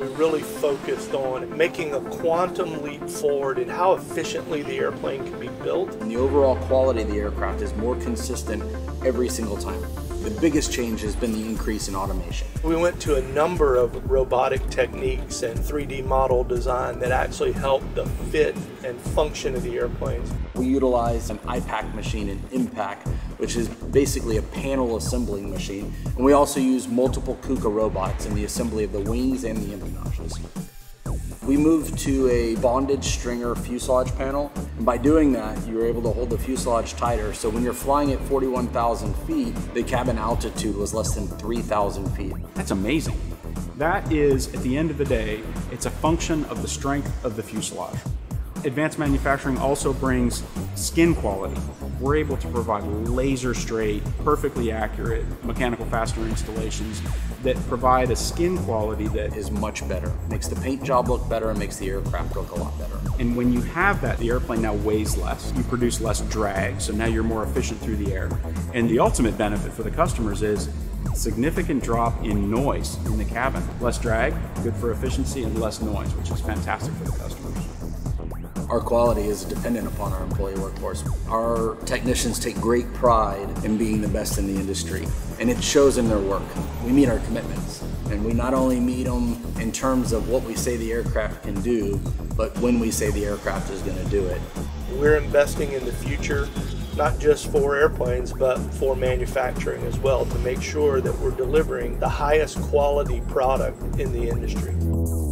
we really focused on making a quantum leap forward in how efficiently the airplane can be built. And the overall quality of the aircraft is more consistent every single time. The biggest change has been the increase in automation. We went to a number of robotic techniques and 3D model design that actually helped the fit and function of the airplanes. We utilized an IPAC machine in IMPAC, which is basically a panel assembling machine. And we also use multiple KUKA robots in the assembly of the wings and the empennages. We moved to a bonded stringer fuselage panel. And by doing that, you were able to hold the fuselage tighter. So when you're flying at 41,000 feet, the cabin altitude was less than 3,000 feet. That's amazing. That is, at the end of the day, it's a function of the strength of the fuselage. Advanced manufacturing also brings skin quality. We're able to provide laser straight, perfectly accurate mechanical fastener installations that provide a skin quality that is much better. Makes the paint job look better and makes the aircraft look a lot better. And when you have that, the airplane now weighs less. You produce less drag, so now you're more efficient through the air. And the ultimate benefit for the customers is significant drop in noise in the cabin. Less drag, good for efficiency, and less noise, which is fantastic for the customers. Our quality is dependent upon our employee workforce. Our technicians take great pride in being the best in the industry, and it shows in their work. We meet our commitments, and we not only meet them in terms of what we say the aircraft can do, but when we say the aircraft is going to do it. We're investing in the future not just for airplanes, but for manufacturing as well to make sure that we're delivering the highest quality product in the industry.